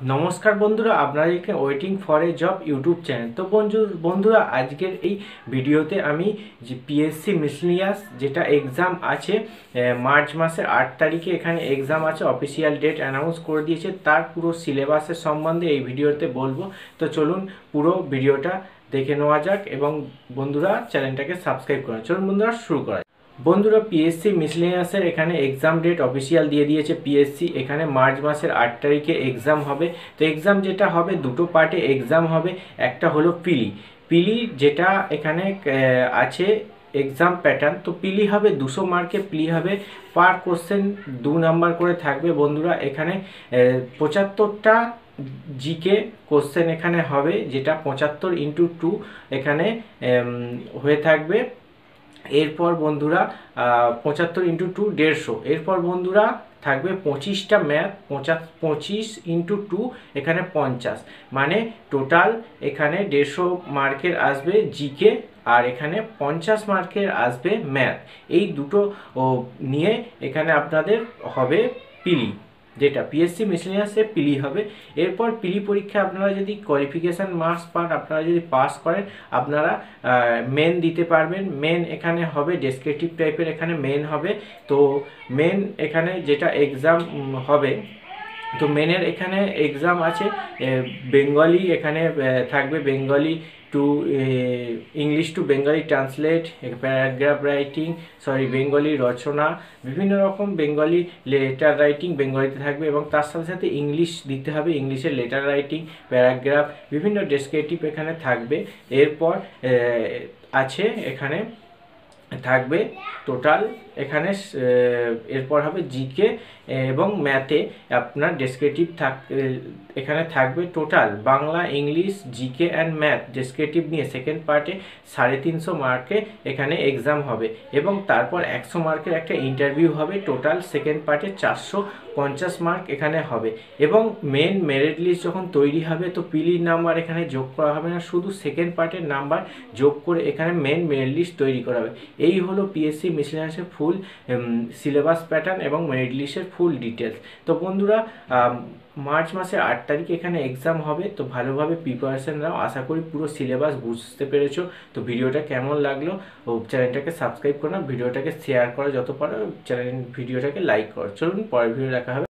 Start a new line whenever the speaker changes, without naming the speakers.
নমস্কার বন্ধুরা আপনাদেরকে waiting for a job YouTube channel তো বন্ধু, বন্ধুরা, আজকের এই ভিডিওতে আমি যে পিএসসি মিসলিনিয়াস যেটা এক্সাম আছে মার্চ মাসের আট তারিখে এখানে এক্সাম আছে অফিসিয়াল ডেট অ্যানাউন্স করে দিয়েছে, তার পুরো সিলেবাসের সম্বন্ধে এই ভিডিওতে বলব। তো চলুন পুরো ভিডিওটা দেখে নেওয়া যাক এবং বন্ধুরা চ্যানেলটাকে সাবস্ক্রাইব করুন চলুন বন্ধুরা, শুরু করা বন্ধুরা পিএসসি মিসলেনিয়াসের এখানে এক্সাম ডেট অফিসিয়াল দিয়ে দিয়েছে পিএসসি এখানে মার্চ মাসের আট তারিখে এক্সাম হবে। তো এক্সাম যেটা হবে, দুটো পার্টে এক্সাম হবে। একটা হলো পিলি পিলি যেটা এখানে আছে এক্সাম প্যাটার্ন তো পিলি হবে দুশো মার্কে পিলি হবে পার কোশ্চেন দু নাম্বার করে থাকবে। বন্ধুরা, এখানে পঁচাত্তরটা জিকে কোশ্চেন এখানে হবে, যেটা পঁচাত্তর ইন্টু টু এখানে হয়ে থাকবে। এরপর বন্ধুরা পঁচাত্তর ইন্টু টু দেড়শো। এরপর বন্ধুরা, থাকবে পঁচিশটা ম্যাথ পঁচা, পঁচিশ ইন্টু টু এখানে পঞ্চাশ। মানে টোটাল এখানে দেড়শো মার্কের আসবে জিকে আর এখানে পঞ্চাশ মার্কের আসবে ম্যাথ এই দুটো নিয়ে এখানে আপনাদের হবে পিলি যেটা পিএসসি মিসলিনিয়াসে পিলি হবে। এরপর পিলি পরীক্ষা আপনারা যদি কোয়ালিফিকেশান মার্কস পান, আপনারা যদি পাস করেন, আপনারা মেন দিতে পারবেন। মেন এখানে হবে ডেসক্রিপটিভ টাইপের এখানে মেন হবে। তো মেন এখানে যেটা এক্সাম হবে তো মেনের এখানে এক্সাম আছে বেঙ্গলি এখানে থাকবে Bengali to English to Bengali translate paragraph writing sorry Bengali রচনা, বিভিন্ন রকম বেঙ্গলি লেটার রাইটিং বেঙ্গলিতে থাকবে এবং তার সাথে সাথে ইংলিশ দিতে হবে ইংলিশের লেটার রাইটিং প্যারাগ্রাফ বিভিন্ন ডেসক্রিপটিভ এখানে থাকবে। এরপর আছে এখানে থাকবে টোটাল এখানে এরপর হবে জিকে এবং ম্যাথে আপনার ডেসক্রিপটিভ থাক এখানে থাকবে total Bangla, English GK and math descriptive নিয়ে সেকেন্ড পার্টে সাড়ে তিনশো মার্কে এখানে এক্সাম হবে। এবং তারপর একশো মার্কের একটা ইন্টারভিউ হবে টোটাল সেকেন্ড পার্টে চারশো পঞ্চাশ মার্ক এখানে হবে। এবং মেন মেরিট লিস্ট যখন তৈরি হবে, তো পিলির নাম্বার এখানে যোগ করা হবে না, শুধু সেকেন্ড পার্টের নাম্বার যোগ করে এখানে মেন মেরিট লিস্ট তৈরি করা হবে। এই হলো পিএসসি মিসলেনিয়াসের ফুল সিলেবাস প্যাটার্ন এবং মেরিট লিস্টের ফুল ডিটেলস তো বন্ধুরা মার্চ মাসের আট তারিখে এখানে এক্সাম হবে, তো ভালোভাবে প্রিপারেশন নাও। আশা করি পুরো সিলেবাস বুঝতে পেরেছ। তো ভিডিওটা কেমন লাগল, ও চ্যানেলটাকে সাবস্ক্রাইব করো ভিডিওটাকে শেয়ার করো যত পারো চ্যানেল ভিডিওটাকে লাইক করো। চলুন, পরের ভিডিও দেখা হবে।